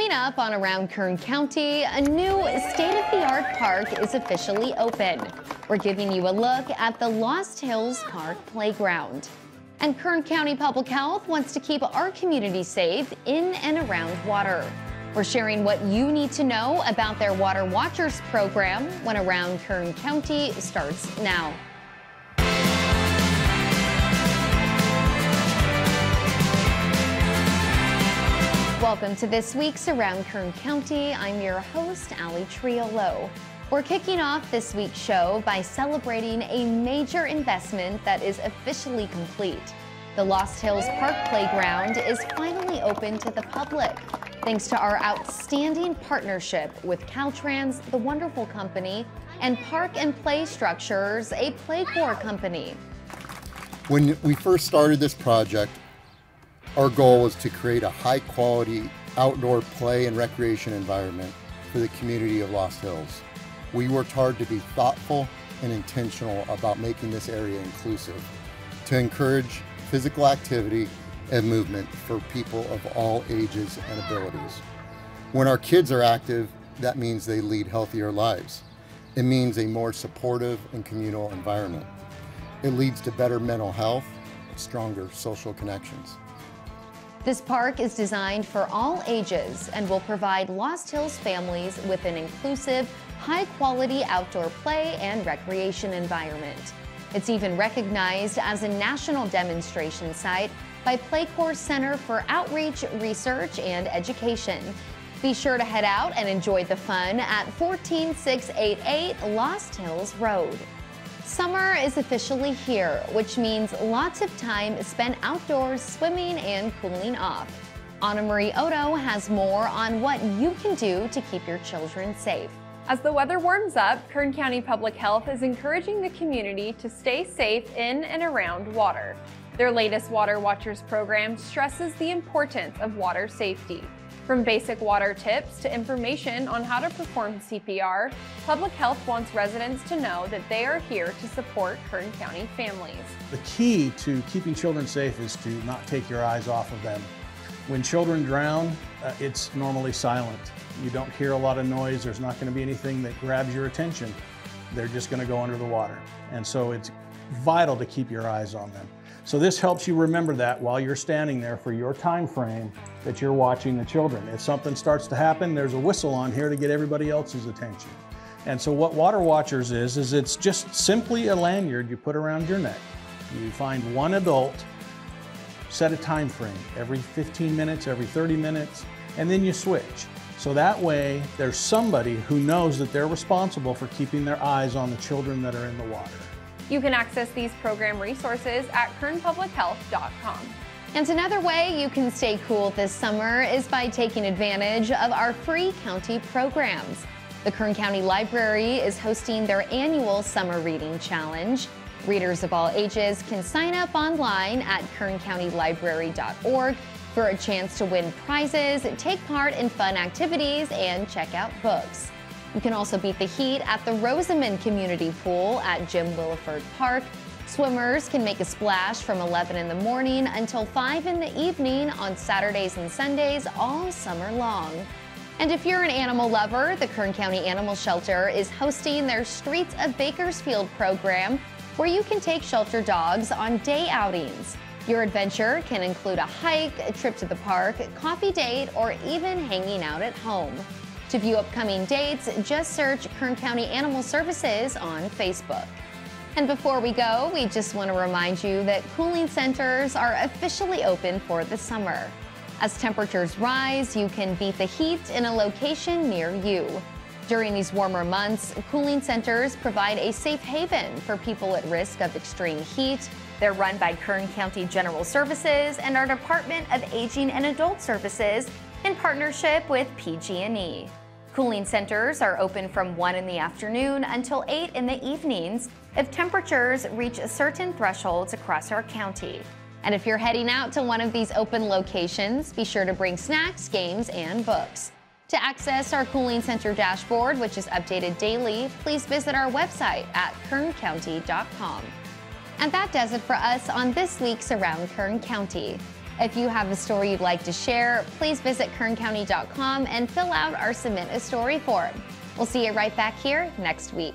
Coming up on Around Kern County, a new state-of-the-art park is officially open. We're giving you a look at the Lost Hills Park Playground. And Kern County Public Health wants to keep our community safe in and around water. We're sharing what you need to know about their Water Watchers program when Around Kern County starts now. Welcome to this week's Around Kern County. I'm your host, Ali Triolo. We're kicking off this week's show by celebrating a major investment that is officially complete. The Lost Hills Park Playground is finally open to the public, thanks to our outstanding partnership with Caltrans, the wonderful company, and Park and Play Structures, a Playcore company. When we first started this project, our goal was to create a high quality outdoor play and recreation environment for the community of Lost Hills. We worked hard to be thoughtful and intentional about making this area inclusive, to encourage physical activity and movement for people of all ages and abilities. When our kids are active, that means they lead healthier lives. It means a more supportive and communal environment. It leads to better mental health, stronger social connections. This park is designed for all ages and will provide Lost Hills families with an inclusive, high quality outdoor play and recreation environment. It's even recognized as a national demonstration site by Playcore Center for Outreach, Research, and Education. Be sure to head out and enjoy the fun at 14688 Lost Hills Road. Summer is officially here, which means lots of time spent outdoors swimming and cooling off. Anna Marie Odo has more on what you can do to keep your children safe. As the weather warms up, Kern County Public Health is encouraging the community to stay safe in and around water. Their latest Water Watchers program stresses the importance of water safety. From basic water tips to information on how to perform CPR, Public Health wants residents to know that they are here to support Kern County families. The key to keeping children safe is to not take your eyes off of them. When children drown, uh, it's normally silent. You don't hear a lot of noise. There's not going to be anything that grabs your attention. They're just going to go under the water. And so it's vital to keep your eyes on them. So this helps you remember that while you're standing there for your time frame that you're watching the children. If something starts to happen, there's a whistle on here to get everybody else's attention. And so what Water Watchers is, is it's just simply a lanyard you put around your neck. You find one adult, set a time frame, every 15 minutes, every 30 minutes, and then you switch. So that way, there's somebody who knows that they're responsible for keeping their eyes on the children that are in the water. You can access these program resources at kernpublichealth.com. And another way you can stay cool this summer is by taking advantage of our free county programs. The Kern County Library is hosting their annual Summer Reading Challenge. Readers of all ages can sign up online at kerncountylibrary.org for a chance to win prizes, take part in fun activities, and check out books. You can also beat the heat at the Rosamond Community Pool at Jim Williford Park. Swimmers can make a splash from 11 in the morning until 5 in the evening on Saturdays and Sundays all summer long. And if you're an animal lover, the Kern County Animal Shelter is hosting their Streets of Bakersfield program where you can take shelter dogs on day outings. Your adventure can include a hike, a trip to the park, coffee date, or even hanging out at home. To view upcoming dates, just search Kern County Animal Services on Facebook. And before we go, we just want to remind you that cooling centers are officially open for the summer. As temperatures rise, you can beat the heat in a location near you. During these warmer months, cooling centers provide a safe haven for people at risk of extreme heat. They're run by Kern County General Services and our Department of Aging and Adult Services in partnership with PG&E. Cooling centers are open from 1 in the afternoon until 8 in the evenings if temperatures reach certain thresholds across our county. And if you're heading out to one of these open locations, be sure to bring snacks, games, and books. To access our Cooling Center dashboard, which is updated daily, please visit our website at kerncounty.com. And that does it for us on this week's Around Kern County. If you have a story you'd like to share, please visit kerncounty.com and fill out our Submit a Story form. We'll see you right back here next week.